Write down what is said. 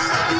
Yeah.